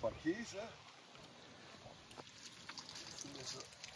Farquisa. Começou.